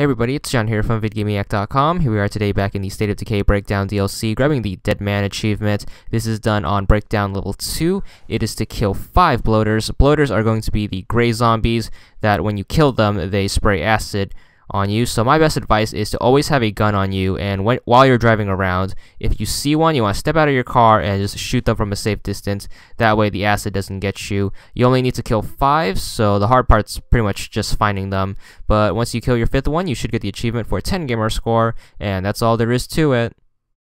Hey everybody, it's John here from VidGamiac.com. Here we are today back in the State of Decay Breakdown DLC, grabbing the Dead Man achievement. This is done on Breakdown Level 2. It is to kill 5 bloaters. Bloaters are going to be the gray zombies that when you kill them, they spray acid on you. So my best advice is to always have a gun on you and when, while you're driving around, if you see one, you want to step out of your car and just shoot them from a safe distance. That way the acid doesn't get you. You only need to kill five, so the hard part's pretty much just finding them. But once you kill your fifth one, you should get the achievement for a 10 gamer score, and that's all there is to it.